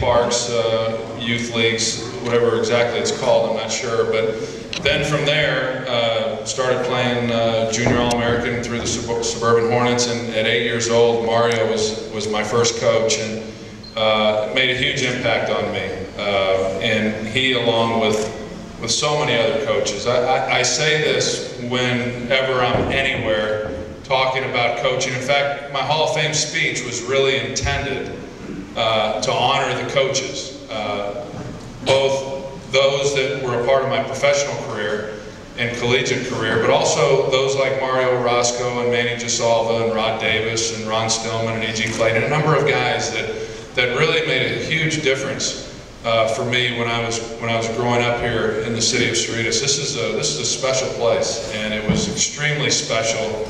parks, uh, youth leagues, whatever exactly it's called, I'm not sure. But then from there, uh, started playing uh, junior All-American through the sub Suburban Hornets. And at eight years old, Mario was, was my first coach and uh, made a huge impact on me. Uh, and he, along with, with so many other coaches, I, I, I say this whenever I'm anywhere talking about coaching. In fact, my Hall of Fame speech was really intended uh, to honor the coaches, uh, both those that were a part of my professional career and collegiate career, but also those like Mario Roscoe and Manny Gisalva and Rod Davis and Ron Stillman and E.G. Clayton, a number of guys that, that really made a huge difference uh, for me when I was when I was growing up here in the city of Cerritos. This is a this is a special place, and it was extremely special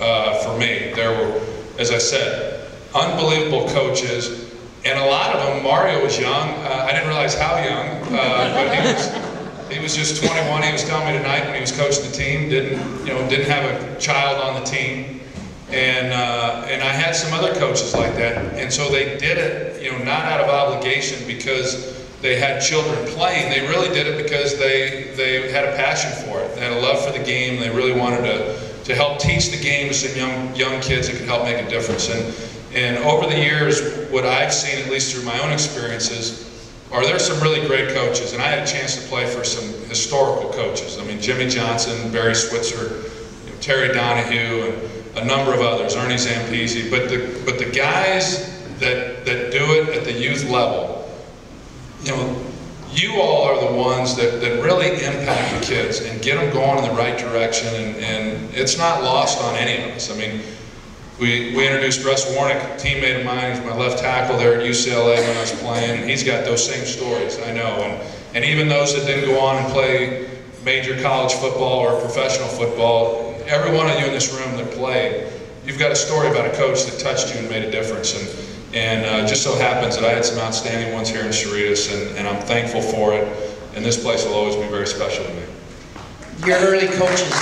uh, for me. There were, as I said, unbelievable coaches and a lot of them, Mario was young. Uh, I didn't realize how young, uh, but he was, he was just 21. He was telling me tonight when he was coaching the team, didn't, you know, didn't have a child on the team. And, uh, and I had some other coaches like that. And so they did it, you know, not out of obligation because they had children playing. They really did it because they, they had a passion for it. They had a love for the game. They really wanted to, to help teach the game to some young, young kids that could help make a difference. And, and over the years, what I've seen, at least through my own experiences, are there some really great coaches. And I had a chance to play for some historical coaches. I mean, Jimmy Johnson, Barry Switzer, you know, Terry Donahue, and a number of others, Ernie Zampese. But the, but the guys that, that do it at the youth level, you know, you all are the ones that, that really impact the kids and get them going in the right direction. And, and it's not lost on any of us. I mean, we, we introduced Russ Warnick, a teammate of mine. He's my left tackle there at UCLA when I was playing. He's got those same stories, I know. And, and even those that didn't go on and play major college football or professional football, every one of you in this room that played, you've got a story about a coach that touched you and made a difference. And, and uh, just so happens that I had some outstanding ones here in Cerritos, and, and I'm thankful for it. And this place will always be very special to me. Your early coaches,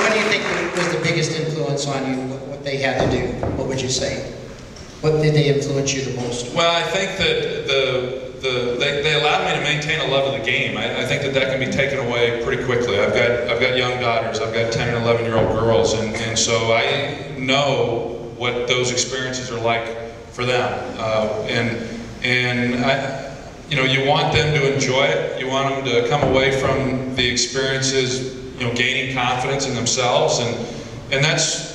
what do you think was the biggest influence on you, what they had to do? What would you say? What did they influence you the most? Well, I think that the, the, they, they allowed me to maintain a love of the game. I, I, think that that can be taken away pretty quickly. I've got, I've got young daughters, I've got 10 and 11 year old girls, and, and so I know what those experiences are like for them. Uh, and and I, you know, you want them to enjoy it. You want them to come away from the experiences you know, gaining confidence in themselves, and and that's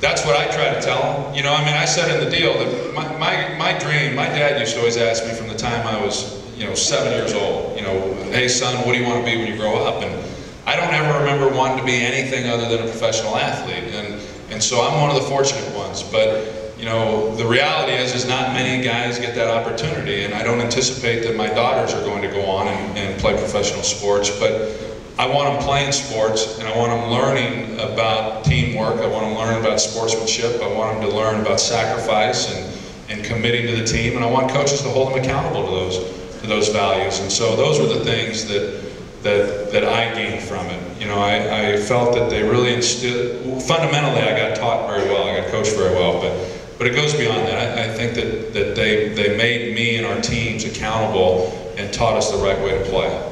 that's what I try to tell them. You know, I mean, I said in the deal that my, my, my dream, my dad used to always ask me from the time I was, you know, seven years old, you know, hey son, what do you want to be when you grow up? And I don't ever remember wanting to be anything other than a professional athlete. And, and so I'm one of the fortunate ones. But, you know, the reality is, is not many guys get that opportunity. And I don't anticipate that my daughters are going to go on and, and play professional sports. But I want them playing sports and I want them learning about teamwork. I want them learning about sportsmanship. I want them to learn about sacrifice and, and committing to the team. And I want coaches to hold them accountable to those, to those values. And so those were the things that, that, that I gained from it. You know, I, I felt that they really instilled, fundamentally I got taught very well. I got coached very well. But, but it goes beyond that. I, I think that, that they, they made me and our teams accountable and taught us the right way to play.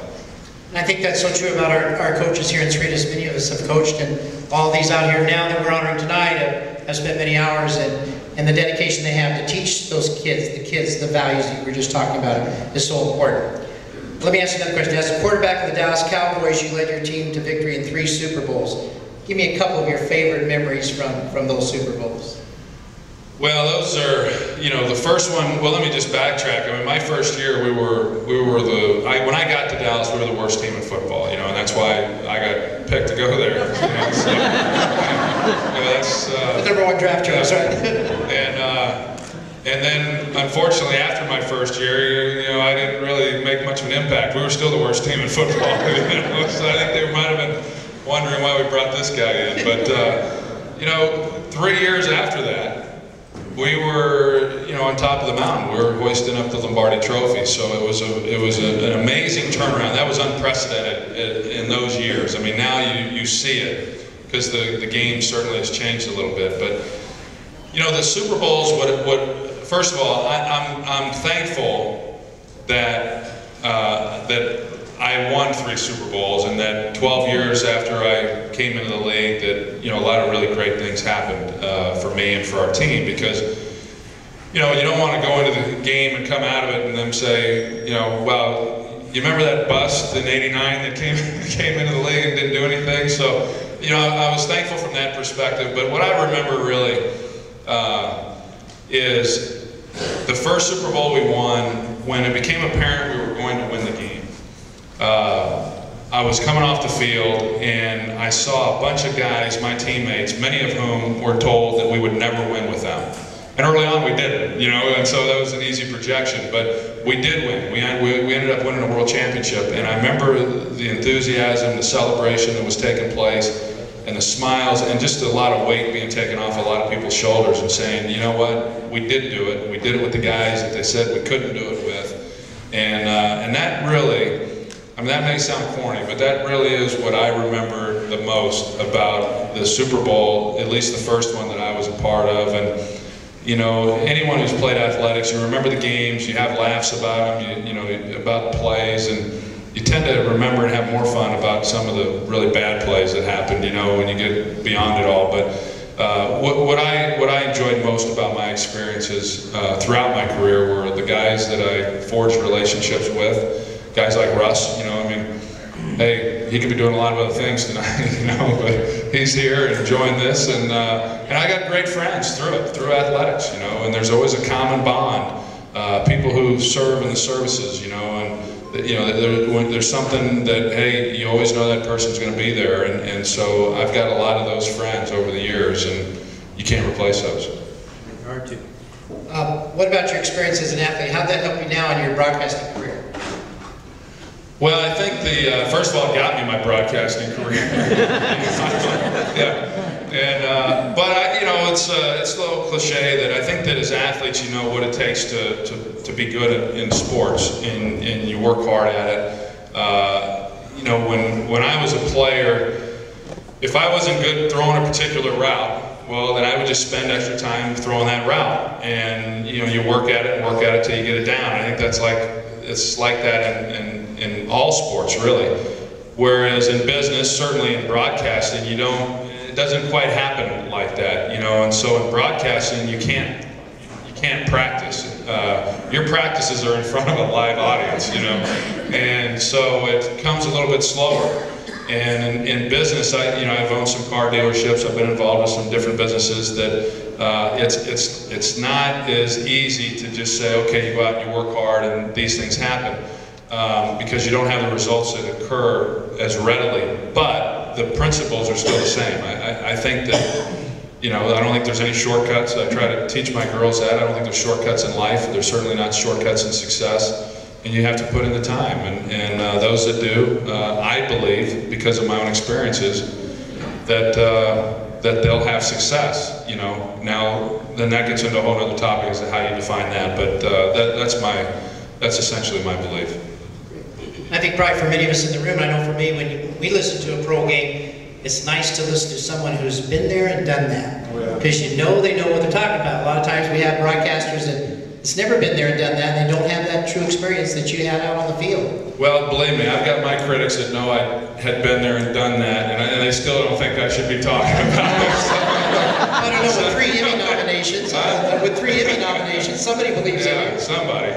And I think that's so true about our, our coaches here in Cerritos. Many of us have coached, and all these out here now that we're honoring tonight have, have spent many hours, and, and the dedication they have to teach those kids, the kids, the values that you were just talking about is so important. Let me ask you another question. As a quarterback of the Dallas Cowboys, you led your team to victory in three Super Bowls. Give me a couple of your favorite memories from, from those Super Bowls. Well, those are, you know, the first one, well, let me just backtrack. I mean, my first year, we were, we were the, I, when I got to Dallas, we were the worst team in football, you know, and that's why I got picked to go there. You know, so, you know, that's, uh, the number one draft choice, right? and, uh, and then, unfortunately, after my first year, you know, I didn't really make much of an impact. We were still the worst team in football. you know? So I think they might have been wondering why we brought this guy in. But, uh, you know, three years after that, we were, you know, on top of the mountain. We were hoisting up the Lombardi Trophy, so it was a, it was a, an amazing turnaround. That was unprecedented in those years. I mean, now you you see it because the the game certainly has changed a little bit. But you know, the Super Bowls, what what first of all, I, I'm, I'm thankful that, uh, that I won three Super Bowls and that 12 years after I came into the league that, you know, a lot of really great things happened uh, for me and for our team because, you know, you don't want to go into the game and come out of it and then say, you know, well, you remember that bust in '89 that came came into the league and didn't do anything? So, you know, I, was thankful from that perspective. But what I remember really uh, is the first Super Bowl we won when it became apparent we were going to win the. Uh, I was coming off the field and I saw a bunch of guys, my teammates, many of whom were told that we would never win with them. And early on we didn't, you know, and so that was an easy projection. But we did win. We, we, we ended up winning a world championship. And I remember the enthusiasm, the celebration that was taking place, and the smiles, and just a lot of weight being taken off a lot of people's shoulders and saying, you know what, we did do it. We did it with the guys that they said we couldn't do it with. And, uh, and that really, I mean, that may sound corny, but that really is what I remember the most about the Super Bowl, at least the first one that I was a part of. And, you know, anyone who's played athletics, you remember the games, you have laughs about them, you, you know, about the plays, and you tend to remember and have more fun about some of the really bad plays that happened, you know, when you get beyond it all. But uh, what, what, I, what I enjoyed most about my experiences uh, throughout my career were the guys that I forged relationships with guys like Russ, you know, I mean, hey, he could be doing a lot of other things tonight, you know, but he's here and enjoying this, and uh, and I got great friends through it, through athletics, you know, and there's always a common bond. Uh, people who serve in the services, you know, and you know, there, there's something that hey, you always know that person's going to be there, and and so I've got a lot of those friends over the years, and you can't replace those. Hard to. Uh, what about your experience as an athlete? How'd that help you now in your broadcasting career? Well, I think the uh, first of all, it got me my broadcasting career. yeah, and uh, but I, you know, it's uh, it's a little cliche that I think that as athletes, you know what it takes to to, to be good in sports, and and you work hard at it. Uh, you know, when when I was a player, if I wasn't good throwing a particular route, well, then I would just spend extra time throwing that route, and you know, you work at it and work at it till you get it down. I think that's like it's like that in, in all sports, really. Whereas in business, certainly in broadcasting, you don't, it doesn't quite happen like that, you know, and so in broadcasting, you can't, you can't practice. Uh, your practices are in front of a live audience, you know, and so it comes a little bit slower. And in, in, business, I, you know, I've owned some car dealerships. I've been involved with some different businesses that uh, it's it's it's not as easy to just say, okay, you go out and you work hard, and these things happen um, because you don't have the results that occur as readily. But the principles are still the same. I, I, I think that, you know, I don't think there's any shortcuts. I try to teach my girls that. I don't think there's shortcuts in life. There's certainly not shortcuts in success. And you have to put in the time. And, and uh, those that do, uh, I believe, because of my own experiences, that uh, that they'll have success. You know, now then that gets into a whole other topic as to how you define that. But uh, that, that's my that's essentially my belief. I think probably for many of us in the room, I know for me, when we listen to a pro game, it's nice to listen to someone who's been there and done that. Because oh, yeah. you know they know what they're talking about. A lot of times we have broadcasters that it's never been there and done that, and they don't have that true experience that you had out on the field. Well, believe me, I've got my critics that know I had been there and done that, and, I, and they still don't think I should be talking about it. I don't know, with three Emmy nominations, uh, with three Emmy nominations, somebody believes yeah, in you. somebody.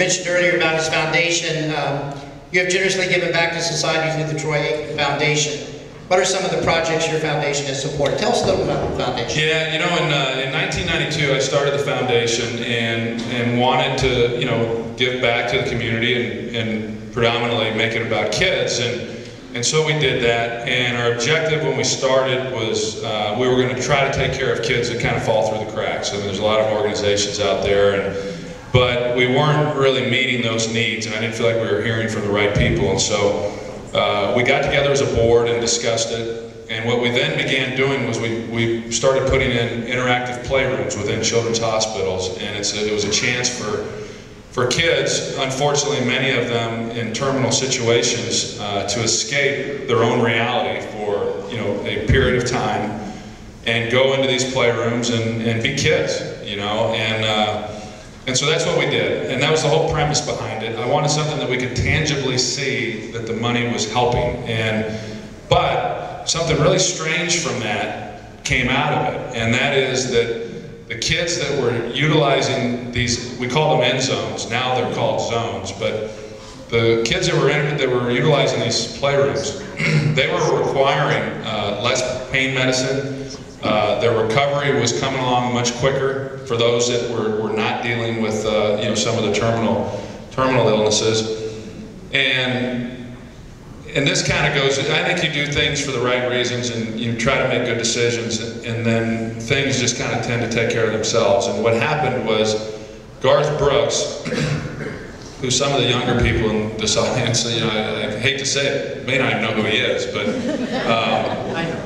Mentioned earlier about his foundation. Um, you have generously given back to society through the Troy Aikman Foundation. What are some of the projects your foundation has supported? Tell us a little about the foundation. Yeah, you know, in, uh, in 1992, I started the foundation and, and wanted to, you know, give back to the community and, and predominantly make it about kids. And, and so we did that. And our objective when we started was uh, we were going to try to take care of kids that kind of fall through the cracks. I mean, there's a lot of organizations out there and but we weren't really meeting those needs, and I didn't feel like we were hearing from the right people. And so uh, we got together as a board and discussed it. And what we then began doing was we, we started putting in interactive playrooms within children's hospitals, and it's a, it was a chance for for kids, unfortunately, many of them in terminal situations, uh, to escape their own reality for you know a period of time and go into these playrooms and, and be kids, you know, and, uh, and so that's what we did. And that was the whole premise behind it. I wanted something that we could tangibly see that the money was helping. And, but something really strange from that came out of it. And that is that the kids that were utilizing these, we call them end zones, now they're called zones, but the kids that were in, that were utilizing these playrooms, they were requiring uh, less pain medicine, uh, their recovery was coming along much quicker for those that were, were not dealing with uh, you know some of the terminal terminal illnesses, and and this kind of goes. I think you do things for the right reasons, and you try to make good decisions, and then things just kind of tend to take care of themselves. And what happened was Garth Brooks. who some of the younger people in this audience, you know, I, I hate to say it, may not even know who he is, but um,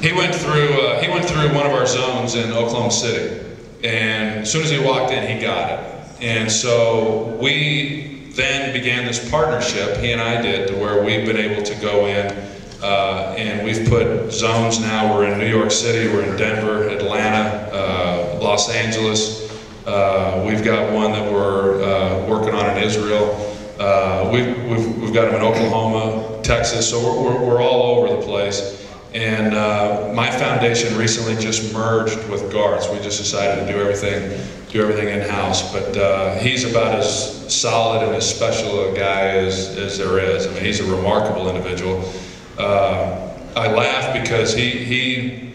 he went through uh, he went through one of our zones in Oklahoma City, and as soon as he walked in, he got it. And so we then began this partnership. He and I did to where we've been able to go in, uh, and we've put zones now. We're in New York City, we're in Denver, Atlanta, uh, Los Angeles. Uh, we've got one that we're uh, working on in Israel. Uh, we've, we've, we've got them in Oklahoma, Texas, so we're, we're, we're all over the place. And uh, my foundation recently just merged with Garth's. We just decided to do everything, do everything in house. But uh, he's about as solid and as special a guy as, as there is. I mean, he's a remarkable individual. Uh, I laugh because he he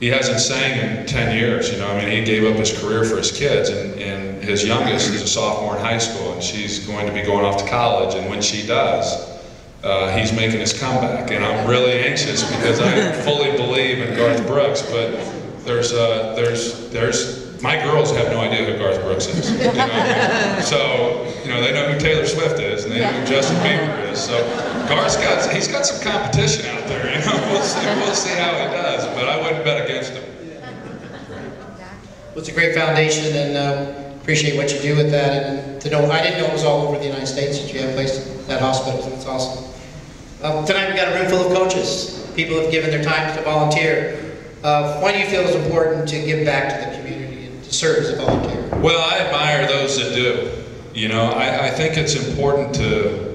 he hasn't sang in 10 years. You know, I mean, he gave up his career for his kids, and, and his youngest is a sophomore in high school, and she's going to be going off to college. And when she does, uh, he's making his comeback, and I'm really anxious because I fully believe in Garth Brooks. But there's, uh, there's, there's, my girls have no idea who Garth Brooks is. You know So, you know, they know who Taylor Swift is, and they know who Justin Bieber is. So, Garth's got, he's got some competition out there. You know, we'll see, we'll see how he does, but I wouldn't bet against him. Well, it's a great foundation, and uh, appreciate what you do with that. And to know, I didn't know it was all over the United States that you have placed that hospital. It's awesome. Um, tonight we've got a room full of coaches. People have given their time to volunteer. Uh, why do you feel it's important to give back to the community and to serve as a volunteer? Well, I admire those that do. You know, I, I think it's important to,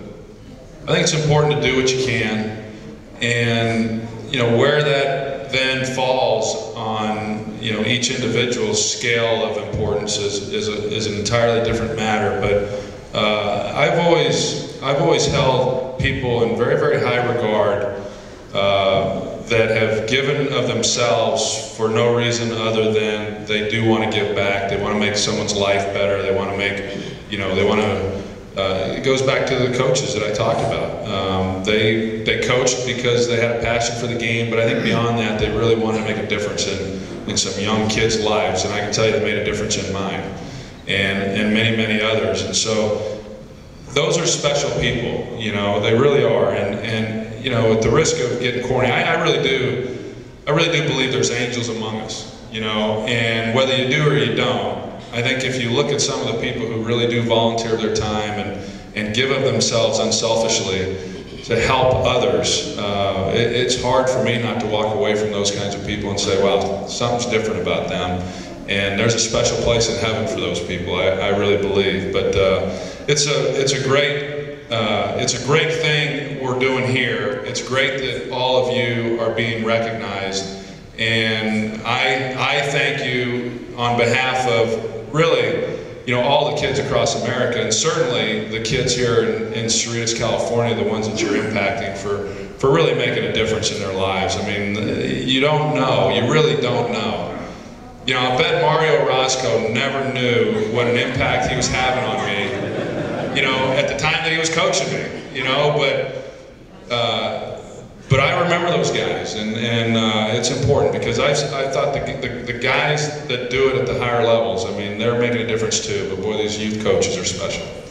I think it's important to do what you can, and you know where that then falls on you know each individual's scale of importance is is, a, is an entirely different matter. But uh, I've always I've always held people in very very high regard. Uh, that have given of themselves for no reason other than they do want to give back. They want to make someone's life better. They want to make, you know, they want to. Uh, it goes back to the coaches that I talked about. Um, they they coached because they had a passion for the game, but I think beyond that, they really wanted to make a difference in in some young kids' lives, and I can tell you, they made a difference in mine, and and many many others. And so, those are special people. You know, they really are, and and you know, at the risk of getting corny, I, I really do, I really do believe there's angels among us, you know, and whether you do or you don't, I think if you look at some of the people who really do volunteer their time and, and give of themselves unselfishly to help others, uh, it, it's hard for me not to walk away from those kinds of people and say, well, something's different about them. And there's a special place in heaven for those people, I, I really believe. But uh, it's, a, it's a great uh, it's a great thing we're doing here. It's great that all of you are being recognized. And I, I thank you on behalf of really, you know, all the kids across America, and certainly the kids here in, in Cerritos, California, the ones that you're impacting for, for really making a difference in their lives. I mean, you don't know, you really don't know. You know, I bet Mario Roscoe never knew what an impact he was having on me you know, at the time that he was coaching me, you know, but, uh, but I remember those guys, and, and uh, it's important because I, I thought the, the, the, guys that do it at the higher levels, I mean, they're making a difference too, but boy, these youth coaches are special.